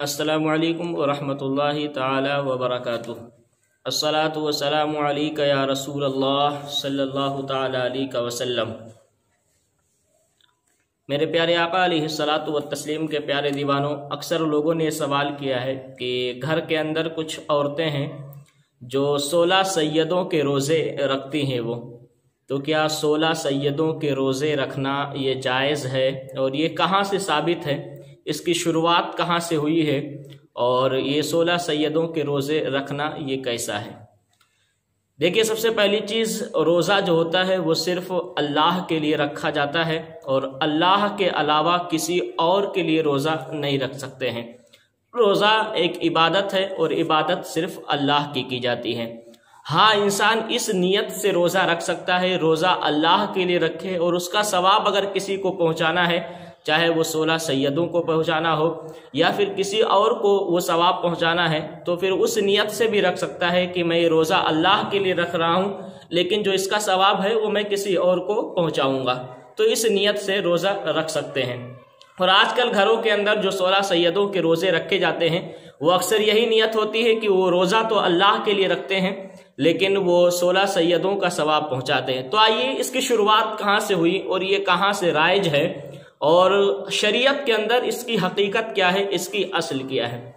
السلام علیکم ورحمۃ اللہ تعالی وبرکاتہ۔ الصلاۃ والسلام علیک یا رسول اللہ صلی اللہ تعالی علیہ وسلم۔ میرے پیارے آقا علیہ الصلاۃ و تسلیم کے پیارے دیوانوں، اکثر لوگوں نے سوال کیا ہے کہ گھر کے اندر کچھ عورتیں ہیں جو سولہ سیدوں کے روزے رکھتی ہیں وہ۔ تو کیا سولہ سیدوں کے روزے رکھنا یہ جائز ہے اور یہ کہاں سے ثابت ہے؟ اس کی شروعات کہاں سے ہوئی ہے اور یہ سولہ سیدوں کے روزے رکھنا یہ کیسا ہے؟ دیکھیے، سب سے پہلی چیز روزہ جو ہوتا ہے وہ صرف اللہ کے لیے رکھا جاتا ہے اور اللہ کے علاوہ کسی اور کے لیے روزہ نہیں رکھ سکتے ہیں۔ روزہ ایک عبادت ہے اور عبادت صرف اللہ کی کی جاتی ہے۔ ہاں انسان اس نیت سے روزہ رکھ سکتا ہے، روزہ اللہ کے لیے رکھے اور اس کا ثواب اگر کسی کو پہنچانا ہے چاہے وہ سولہ سیدوں کو پہنچانا ہو یا پھر کسی اور کو وہ ثواب پہنچانا ہے، تو پھر اس نیت سے بھی رکھ سکتا ہے کہ میں یہ روزہ اللہ کے لیے رکھ رہا ہوں، لیکن جو اس کا ثواب ہے وہ میں کسی اور کو پہنچاؤں گا۔ تو اس نیت سے روزہ رکھ سکتے ہیں۔ اور آج کل گھروں کے اندر جو سولہ سیدوں کے روزے رکھے جاتے ہیں، وہ اکثر یہی نیت ہوتی ہے کہ وہ روزہ تو اللہ کے لیے رکھتے ہیں، لیکن وہ سولہ سیدوں کا ثواب پہنچاتے ہیں۔ تو آئیے اس کی شروعات کہاں سے ہوئی اور یہ کہاں سے رائج ہے؟ اور شریعت کے اندر اس کی حقیقت کیا ہے؟ اس کی اصل کیا ہے؟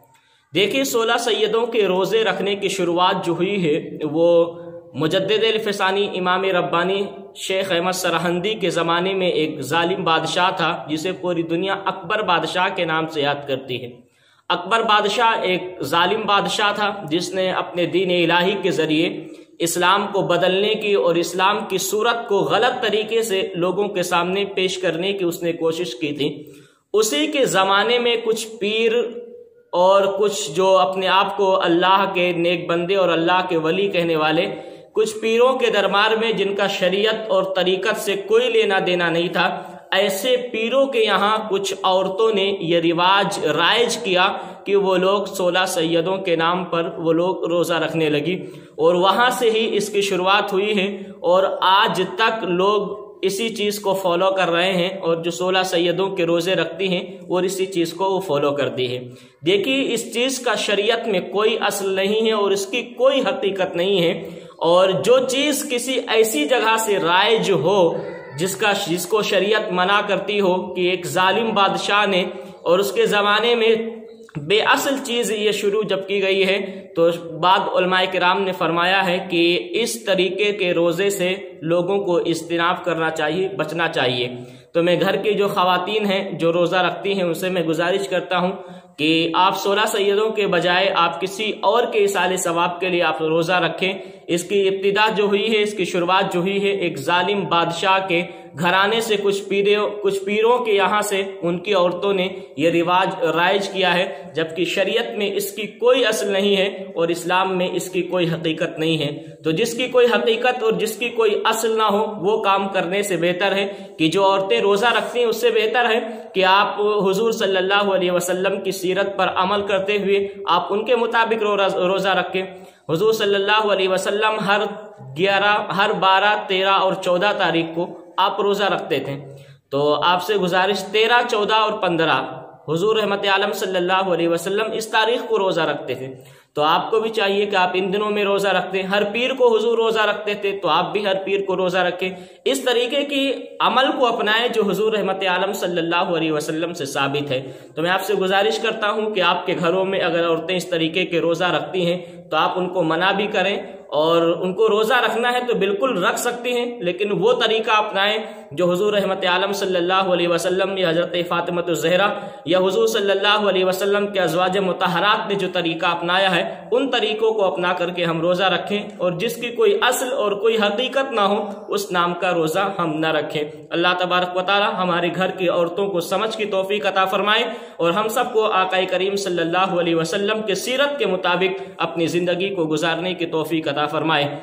دیکھیے، سولہ سیدوں کے روزے رکھنے کی شروعات جو ہوئی ہے، وہ مجدد الفسانی امام ربانی شیخ احمد سرہندی کے زمانے میں ایک ظالم بادشاہ تھا، جسے پوری دنیا اکبر بادشاہ کے نام سے یاد کرتی ہے۔ اکبر بادشاہ ایک ظالم بادشاہ تھا، جس نے اپنے دین الہی کے ذریعے اسلام کو بدلنے کی اور اسلام کی صورت کو غلط طریقے سے لوگوں کے سامنے پیش کرنے کی اس نے کوشش کی تھی۔ اسی کے زمانے میں کچھ پیر اور کچھ جو اپنے آپ کو اللہ کے نیک بندے اور اللہ کے ولی کہنے والے، کچھ پیروں کے دربار میں جن کا شریعت اور طریقت سے کوئی لینا دینا نہیں تھا ایسے پیروں کے یہاں کچھ عورتوں نے یہ رواج رائج کیا کہ وہ لوگ سولہ سیدوں کے نام پر وہ لوگ روزہ رکھنے لگی اور وہاں سے ہی اس کی شروعات ہوئی ہے اور آج تک لوگ اسی چیز کو فالو کر رہے ہیں اور جو سولہ سیدوں کے روزے رکھتی ہیں اور اسی چیز کو وہ فالو کرتی ہے۔ دیکھیے، اس چیز کا شریعت میں کوئی اصل نہیں ہے اور اس کی کوئی حقیقت نہیں ہے اور جو چیز کسی ایسی جگہ سے رائج ہو جس کا جس کو شریعت منع کرتی ہو کہ ایک ظالم بادشاہ نے اور اس کے زمانے میں بے اصل چیز یہ شروع جب کی گئی ہے، تو بعد علماء کرام نے فرمایا ہے کہ اس طریقے کے روزے سے لوگوں کو اجتناب کرنا چاہیے، بچنا چاہیے۔ تو میں گھر کی جو خواتین ہیں، جو روزہ رکھتی ہیں اسے میں گزارش کرتا ہوں کہ آپ سولہ سیدوں کے بجائے آپ کسی اور کے اصال ثواب کے لیے آپ روزہ رکھیں۔ اس کی ابتدا جو ہوئی ہے، اس کی شروعات جو ہوئی ہے، ایک ظالم بادشاہ کے گھرانے سے کچھ پیروں کچھ پیروں کے یہاں سے ان کی عورتوں نے یہ رواج رائج کیا ہے، جبکہ شریعت میں اس کی کوئی اصل نہیں ہے اور اسلام میں اس کی کوئی حقیقت نہیں ہے۔ تو جس کی کوئی حقیقت اور جس کی کوئی اصل نہ ہو، وہ کام کرنے سے بہتر ہے کہ جو عورتیں روزہ رکھتی ہیں، اس سے بہتر ہے کہ آپ حضور صلی اللہ علیہ وسلم کی سیرت پر عمل کرتے ہوئے آپ ان کے مطابق روزہ رکھیں۔ حضور صلی اللہ علیہ وسلم ہر گیارہ ہر بارہ، تیرہ اور چودہ تاریخ کو آپ روزہ رکھتے تھے۔ تو آپ سے گزارش تیرہ، چودہ اور پندرہ۔ حضور رحمت عالم صلی اللہ علیہ وسلم اس تاریخ کو روزہ رکھتے تھے۔ تو آپ کو بھی چاہیے کہ آپ ان دنوں میں روزہ رکھتے۔ ہر پیر کو حضور روزہ رکھتے تھے تو آپ بھی ہر پیر کو روزہ رکھیں۔ اس طریقے کی عمل کو اپنائیں جو حضور رحمت عالم صلی اللہ علیہ وسلم سے ثابت ہے۔ تو میں آپ سے گزارش کرتا ہوں کہ آپ کے گھروں میں اگر عورتیں اس طریقے کے روزہ رکھتی ہیں تو آپ ان کو منع بھی کریں۔ اور ان کو روزہ رکھنا ہے تو بالکل رکھ سکتی ہیں، لیکن وہ طریقہ اپنائیں جو حضور رحمت عالم صلی اللہ علیہ وسلم یا حضرت فاطمت الزہرا یا حضور صلی اللہ علیہ وسلم کے ازواج متحرات نے جو طریقہ اپنایا ہے، ان طریقوں کو اپنا کر کے ہم روزہ رکھیں اور جس کی کوئی اصل اور کوئی حقیقت نہ ہو، اس نام کا روزہ ہم نہ رکھیں۔ اللہ تبارک و تعالی ہمارے گھر کی عورتوں کو سمجھ کی توفیق عطا فرمائے اور ہم سب کو آقا کریم صلی اللہ علیہ وسلم کے سیرت کے مطابق اپنی زندگی کو گزارنے کی توفیق عطا فرمائے